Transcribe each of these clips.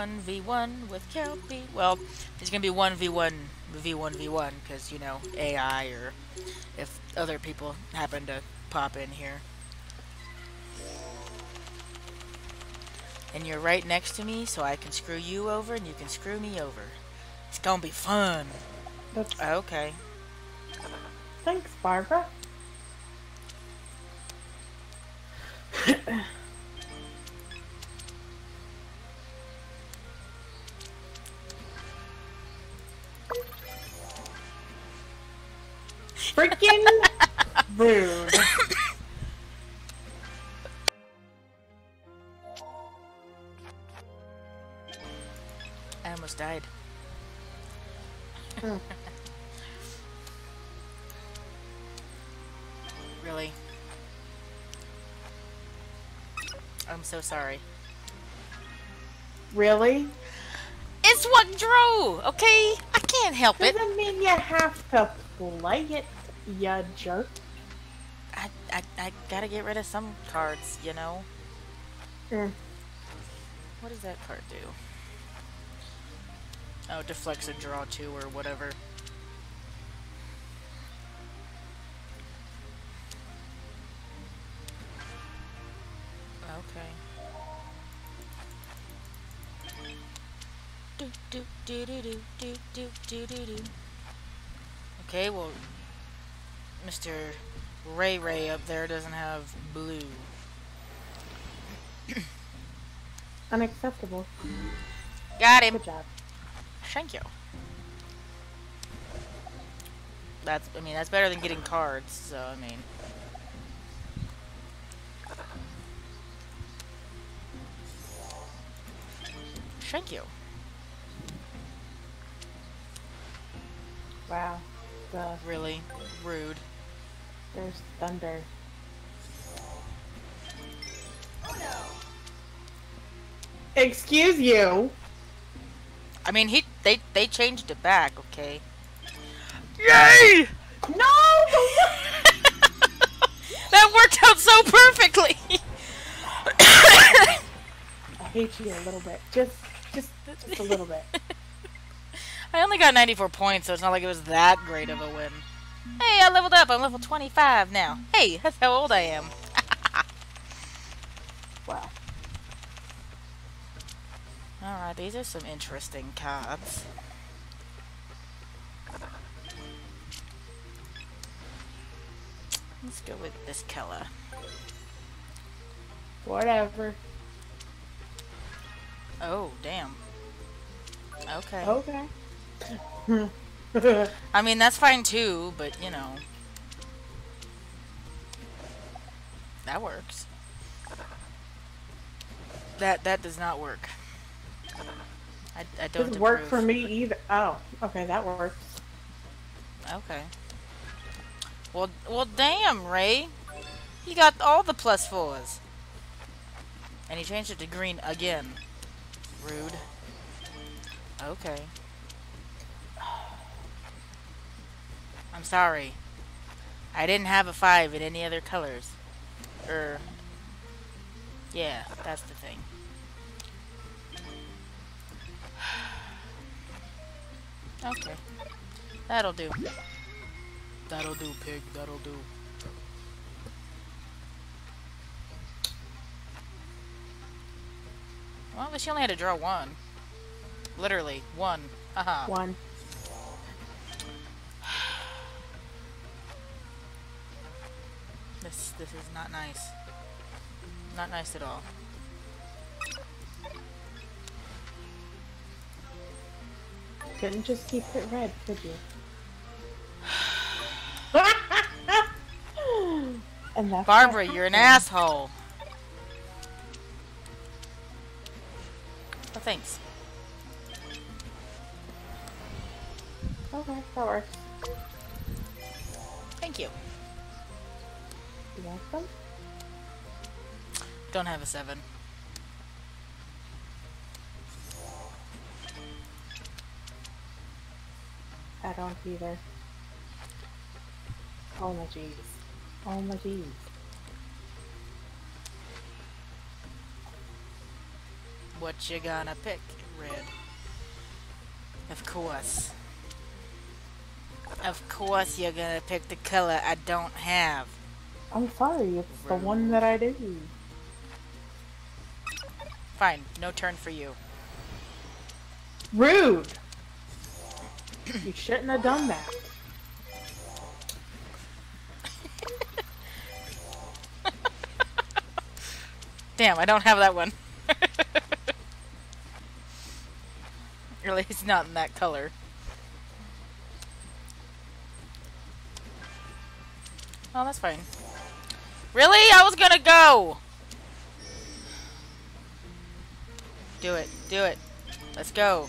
1v1 with Kelpie. Well, it's going to be 1v1 v1 v1 because, you know, AI or if other people happen to pop in here. And you're right next to me, so I can screw you over and you can screw me over. It's gonna be fun. That's, Okay. thanks, Barbara. Freaking rude. I almost died. Hmm. really? I'm so sorry. Really? It's what drew, okay? I can't help it. Doesn't mean you have to play it, ya jerk. I, I, I gotta get rid of some cards, you know? Mm. What does that card do? Oh, deflects a draw two or whatever. Okay. Do do do do do do do do do do. Okay, well, Mr. Ray Ray up there doesn't have blue. Unacceptable. Got him. Good job. Thank you. That's, I mean, that's better than getting cards, so, I mean. Thank you. Wow. Really rude. There's thunder. Oh no! Excuse you. I mean, he, they, they changed it back, okay? Yay! No! That worked out so perfectly! I hate you a little bit. Just, just, just a little bit. I only got 94 points, so it's not like it was that great of a win. Hey, I leveled up. I'm level 25 now. Hey, that's how old I am. Wow. Alright, these are some interesting cards. Let's go with this color. Whatever. Oh, damn. Okay. Okay. I mean, that's fine too, but you know. That works. That that does not work. I, I don't Doesn't work for me either. Oh, okay, that works. Okay. Well, well, damn, Ray. He got all the plus fours. And he changed it to green again. Rude. Okay. I'm sorry. I didn't have a five in any other colors. Er. Yeah, that's the thing. Okay. That'll do. That'll do, pig. That'll do. Well, at least you only had to draw one. Literally, one. Uh -huh. One. This this is not nice. Not nice at all. Couldn't just keep it red, could you? and that's Barbara, you're an asshole. Oh, thanks. Okay, that works. Thank you. You want some? Don't have a seven. I don't either. Oh my jeez. Oh my jeez. What you gonna pick? red. Of course. Of course you're gonna pick the color I don't have. I'm sorry, it's the one that I do. Fine, no turn for you. Rude! you shouldn't have done that. Damn, I don't have that one. really, it's not in that color. Oh, that's fine. Really? I was gonna go! Do it. Do it. Let's go.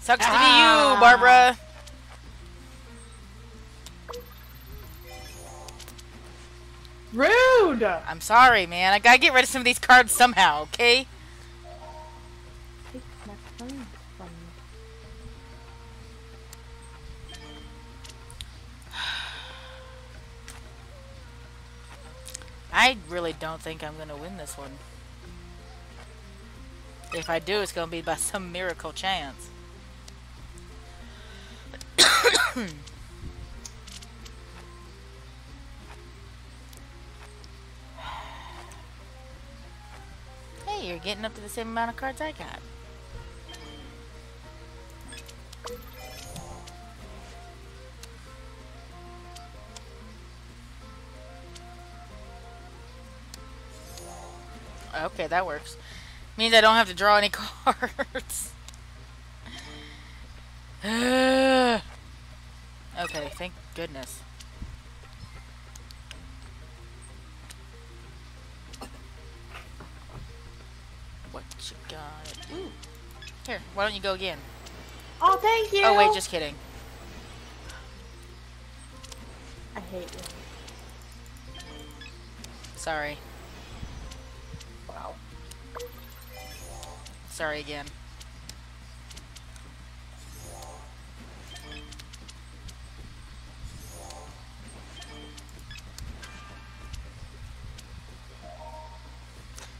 Sucks to be Ah. you, Barbara. Rude! I'm sorry, man. I gotta get rid of some of these cards somehow, okay? I really don't think I'm gonna win this one. If I do, it's gonna be by some miracle chance. hey, you're getting up to the same amount of cards I got. Okay, that works. Means I don't have to draw any cards. okay, thank goodness. What you got? Ooh. Here, why don't you go again? Oh, thank you! Oh wait, just kidding. I hate you. Sorry. Sorry again.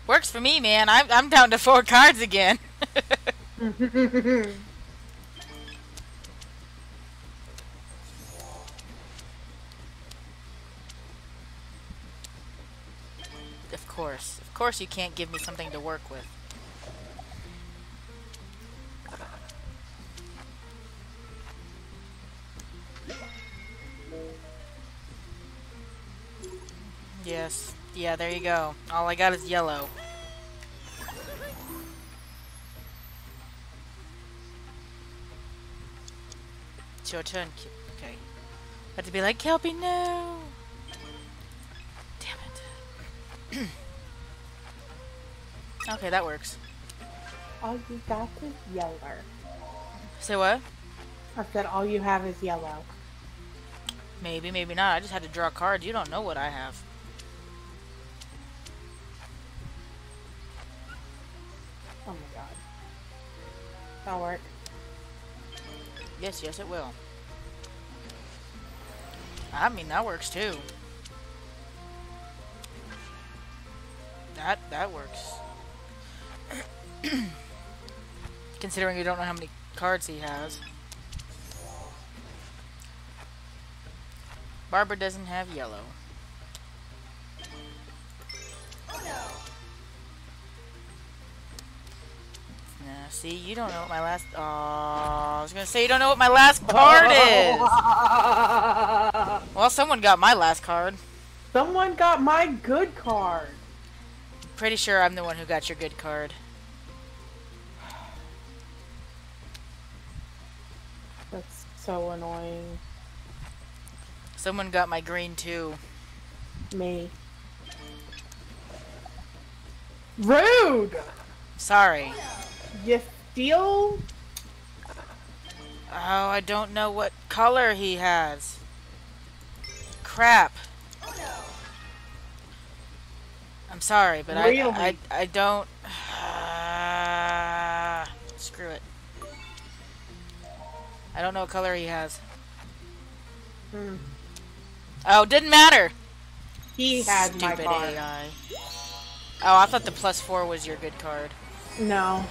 Works for me, man. I'm I'm down to four cards again. of course, course, you can't give me something to work with. Yes. Yeah, there you go. All I got is yellow. It's your turn, okay. Had to be like, Kelpie, no! Damn it. okay, that works. all you got is yellow. Say what? I said all you have is yellow. Maybe, maybe not. I just had to draw cards. You don't know what I have. Oh my god. That'll work. Yes, yes, it will. I mean, that works too. That that works. Considering you don't know how many cards he has. Barbara doesn't have yellow. Nah, see, you don't know what my last. Oh, I was gonna say you don't know what my last card is. Well, someone got my last card. Someone got my good card. Pretty sure I'm the one who got your good card. So annoying. Someone got my green too. Me. Rude! Sorry. You steal? Oh, I don't know what color he has. Crap. I'm sorry, but I, I I don't. I don't know what color he has. Hmm. Oh, didn't matter. He had my card. AI. Oh, I thought the plus four was your good card. No.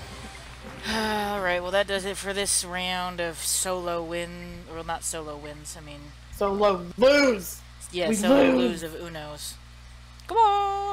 Alright, well that does it for this round of solo win. Well, not solo wins, I mean... Solo lose! Yeah, We solo lose. lose of Unos. Come on!